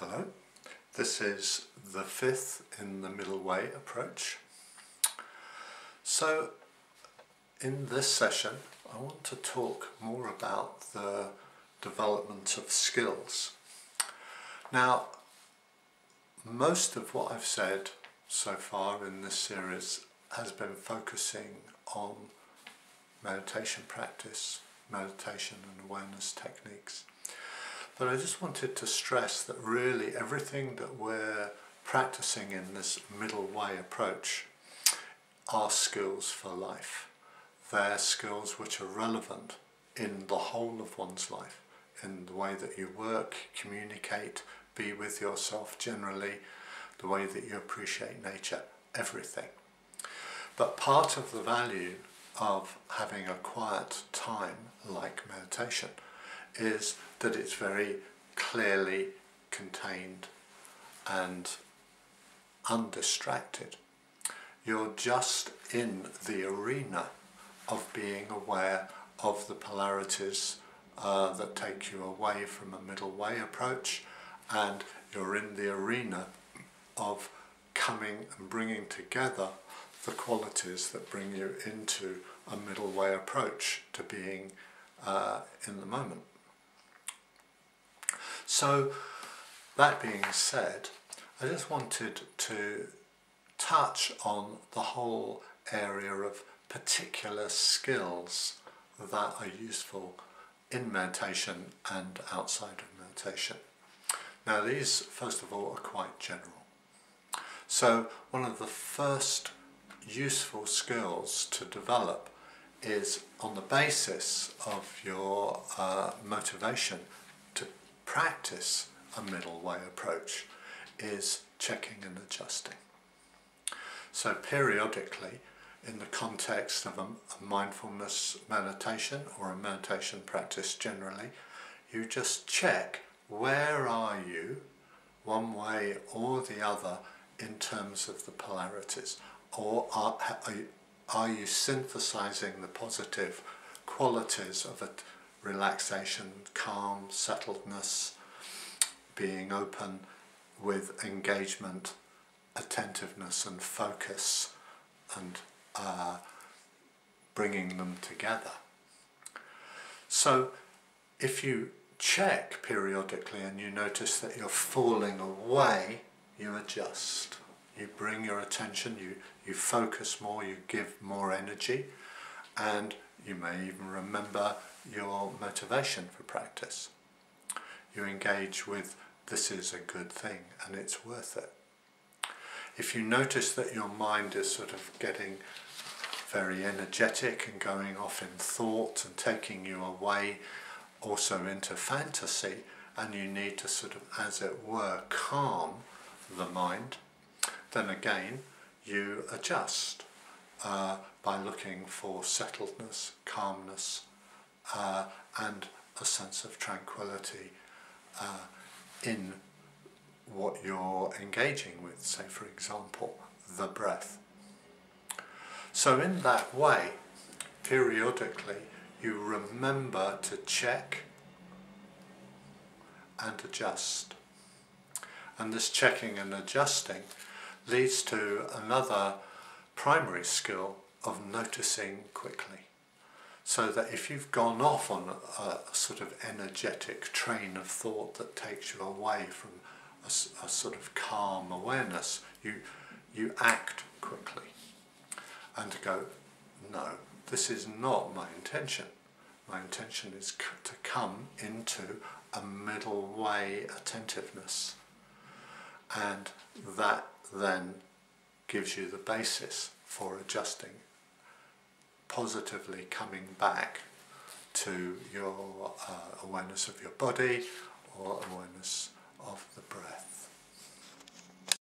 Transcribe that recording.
Hello, this is the fifth in the middle way approach. So in this session I want to talk more about the development of skills. Now most of what I've said so far in this series has been focusing on meditation practice, meditation and awareness techniques. But I just wanted to stress that really everything that we're practicing in this middle way approach are skills for life. They're skills which are relevant in the whole of one's life, in the way that you work, communicate, be with yourself generally, the way that you appreciate nature, everything. But part of the value of having a quiet time like meditation is that it's very clearly contained and undistracted. You're just in the arena of being aware of the polarities uh, that take you away from a middle way approach and you're in the arena of coming and bringing together the qualities that bring you into a middle way approach to being uh, in the moment. So that being said, I just wanted to touch on the whole area of particular skills that are useful in meditation and outside of meditation. Now these, first of all, are quite general. So one of the first useful skills to develop is on the basis of your uh, motivation practice a middle way approach is checking and adjusting. So periodically, in the context of a, a, mindfulness meditation or a meditation practice generally, you just check where are you, one way or the other, in terms of the polarities, or are, are you synthesizing the positive qualities of it relaxation, calm, settledness, being open with engagement, attentiveness and focus and uh, bringing them together. So if you check periodically and you notice that you're falling away, you adjust. You bring your attention, you, you focus more, you give more energy and you may even remember your motivation for practice. You engage with this is a good thing and it's worth it. If you notice that your mind is sort of getting very energetic and going off in thought and taking you away also into fantasy and you need to sort of as it were calm the mind then again you adjust uh, by looking for settledness, calmness, uh, and a sense of tranquility uh, in what you're engaging with, say for example, the breath. So in that way, periodically, you remember to check and adjust. And this checking and adjusting leads to another primary skill of noticing quickly. So that if you've gone off on a, a sort of energetic train of thought that takes you away from a, a sort of calm awareness, you, you act quickly and go, no, this is not my intention. My intention is to come into a middle way attentiveness. And that then gives you the basis for adjusting, positively coming back to your uh, awareness of your body or awareness of the breath.